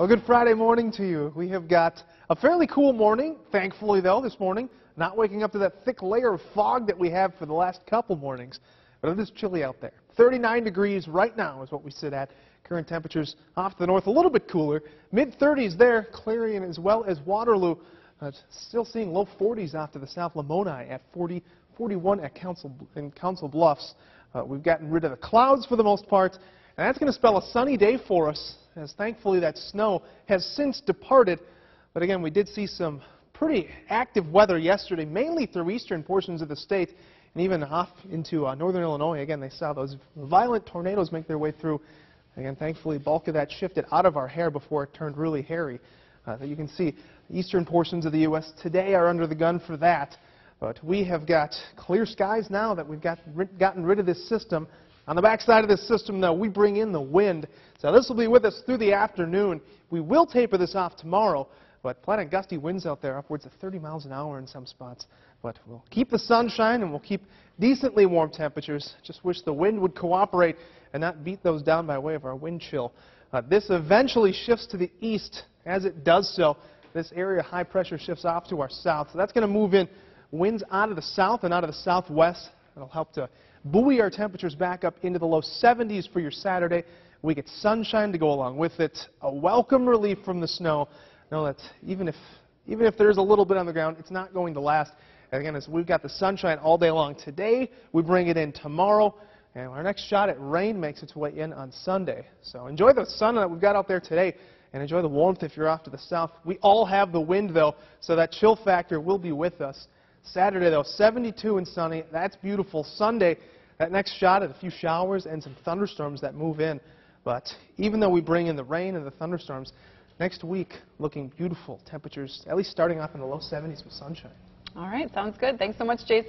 Well, good Friday morning to you. We have got a fairly cool morning, thankfully, though, this morning. Not waking up to that thick layer of fog that we have for the last couple mornings. But it is chilly out there. 39 degrees right now is what we sit at. Current temperatures off to the north a little bit cooler. Mid-30s there, Clarion as well as Waterloo. Uh, still seeing low 40s off to the south. Lamoni at 40, 41 at Council, in Council Bluffs. Uh, we've gotten rid of the clouds for the most part. And that's going to spell a sunny day for us, as thankfully that snow has since departed. But again, we did see some pretty active weather yesterday, mainly through eastern portions of the state and even off into uh, northern Illinois. Again, they saw those violent tornadoes make their way through. Again, thankfully, bulk of that shifted out of our hair before it turned really hairy. Uh, you can see eastern portions of the U.S. today are under the gun for that. But we have got clear skies now that we've got, gotten rid of this system. On the backside of this system, though, we bring in the wind. So this will be with us through the afternoon. We will taper this off tomorrow, but plenty of gusty winds out there, upwards of 30 miles an hour in some spots. But we'll keep the sunshine and we'll keep decently warm temperatures. Just wish the wind would cooperate and not beat those down by way of our wind chill. Uh, this eventually shifts to the east. As it does so, this area of high pressure shifts off to our south. So that's going to move in winds out of the south and out of the southwest. It'll help to buoy our temperatures back up into the low 70s for your Saturday. We get sunshine to go along with it, a welcome relief from the snow. Know that even if, even if there's a little bit on the ground, it's not going to last. And again, as we've got the sunshine all day long today. We bring it in tomorrow. And our next shot at rain makes its way in on Sunday. So enjoy the sun that we've got out there today and enjoy the warmth if you're off to the south. We all have the wind, though, so that chill factor will be with us. Saturday, though, 72 and sunny. That's beautiful. Sunday, that next shot at a few showers and some thunderstorms that move in. But even though we bring in the rain and the thunderstorms, next week looking beautiful. Temperatures at least starting off in the low 70s with sunshine. All right, sounds good. Thanks so much, Jason.